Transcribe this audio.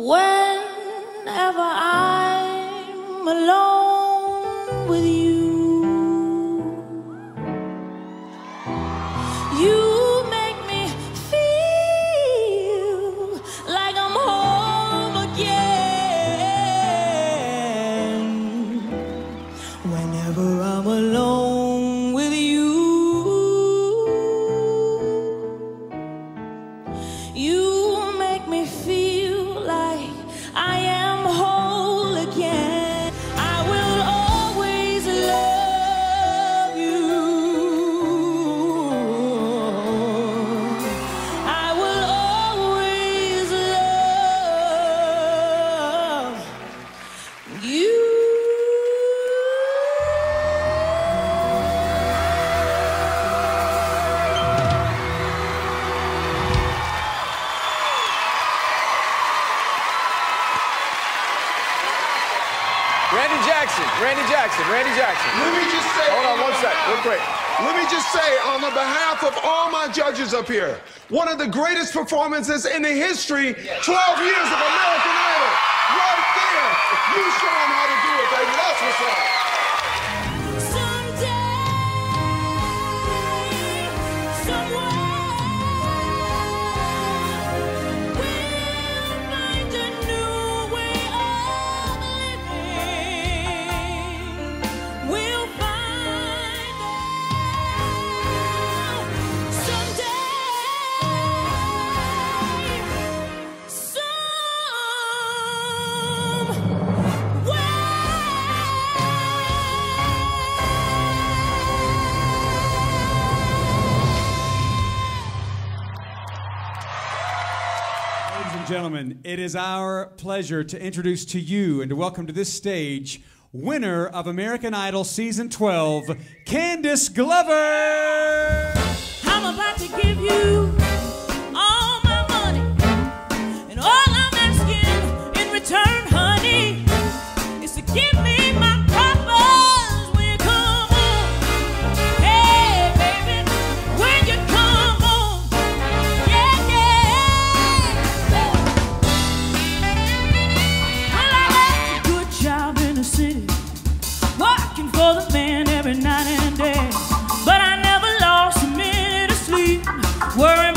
whenever I'm alone with you. You make me feel like I'm home again. Whenever I'm alone. I am. Randy Jackson. Randy Jackson. Randy Jackson. Let me just say. Hold on one sec, real quick. Let me just say, on the behalf of all my judges up here, one of the greatest performances in the history, 12 years of American Idol. Ladies and gentlemen, it is our pleasure to introduce to you and to welcome to this stage winner of American Idol Season 12, Candice Glover. I'm about to give you all my money and all I'm asking in return, honey, is to give me worry